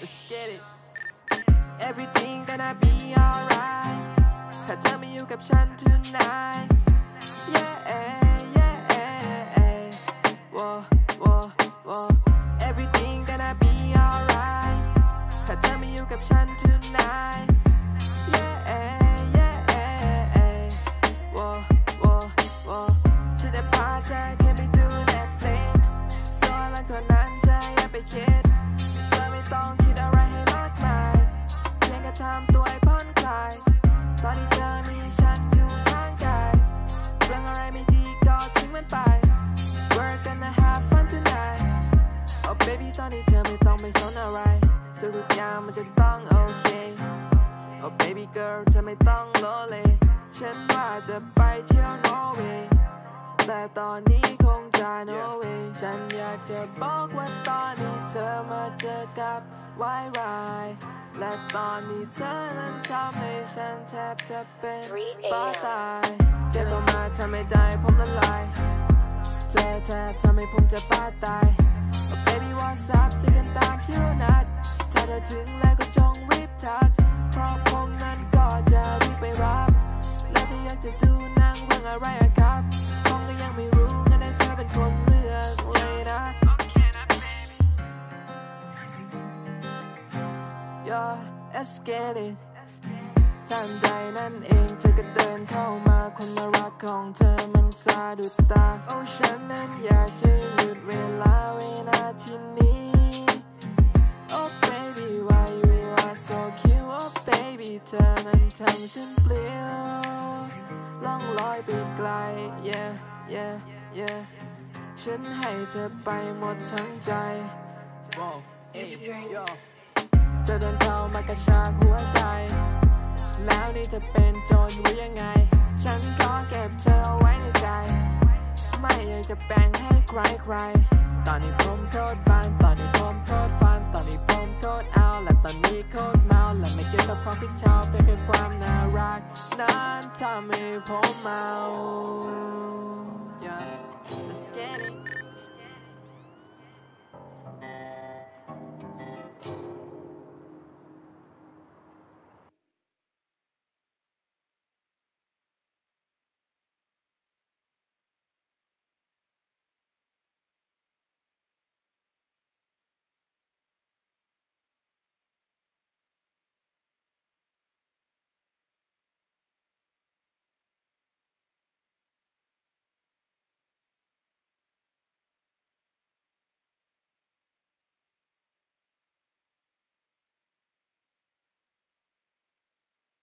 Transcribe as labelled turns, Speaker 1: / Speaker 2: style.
Speaker 1: let's get it everything gonna be alright ถ้าเธอมาอยู่กับฉัน tonight yeah yeah whoa whoa whoa everything gonna be alright ถ้าเธอมาอยู่กับฉัน tonight Can we do Netflix? So I like her, Nanja, yeah, bitch. ต้องคิดอะไรให้มากมายเพียงแค่ทำตัวให้ผ่อนคลาย ตอนนี้เธอมีฉันอยู่ข้างกายเรื่องอะไรไม่ดีก็ทิ้งมันไป We're gonna have fun tonight Oh baby ตอนนี้เธอไม่ต้องไปสนอะไรทุกๆอย่างมันจะต้องโอเค Oh baby girl เธอไม่ต้องโลเล ฉันว่าจะไปเที่ยวนอร์เวย์แต่ตอนนี้คง จะ no way ฉันอยากจะบอกว่าตอนนี้เธอมาเจอกับวายร้ายและตอนนี้เธอนั้นทำให้ฉันแทบจะเป็นบ้าตายเจ็บตัวมาทำให้ใจผมละลายเธอแทบทำให้ผมจะบ้าตาย Oh baby what's up เจอกันตามพิวนัดถ้าเธอถึงแล้วก็จงรีบทัก เพราะผมนั้นก็จะรีบไปรับ และถ้าอยากจะดูหนังเรื่องอะไร let's get it ทันใดนั่นเองเธอก็เดินเข้ามาคนน่ารักของเธอมันสะดุดตา โอ้ฉันนั้นอยากจะหยุดเวลาวินาทีนี้ Oh baby why you are so cute Oh baby เธอนั้นทำฉันเปลี่ยวล่องลอยไปไกล yeah yeah yeah ฉันให้เธอไปหมดทั้งใจ Wow, hey, yo จะเดินเข้ามากระชากหัวใจ แล้วนี่เธอเป็นโจรหรือยังไง ฉันขอเก็บเธอไว้ในใจ ไม่อยากจะแบ่งให้ใครใคร ตอนนี้ผมโคตรบานตอนนี้ผมโคตรฟัน ตอนนี้ผมโคตรเอา และตอนนี้โคตรเมา และไม่เกี่ยวกับของที่ชอบเพียงแค่ความน่ารัก นั้นทำให้ผมเมา